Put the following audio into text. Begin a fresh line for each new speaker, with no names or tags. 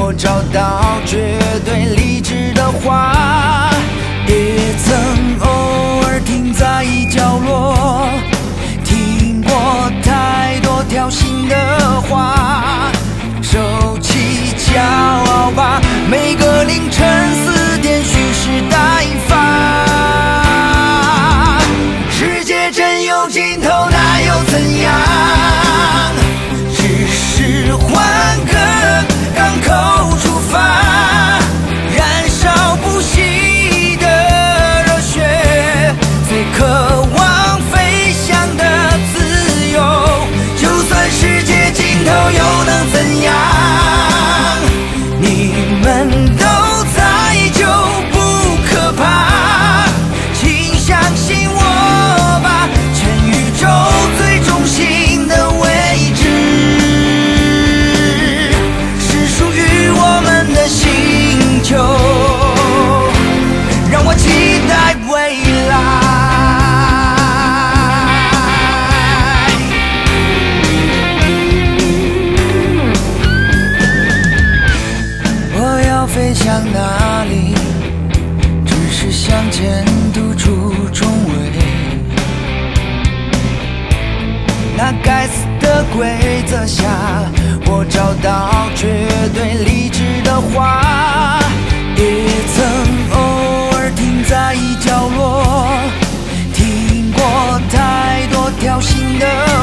我找到绝对理智的话那里只是向前突出重围。那该死的规则下我找到绝对理智的话也曾偶尔停在角落听过太多挑衅的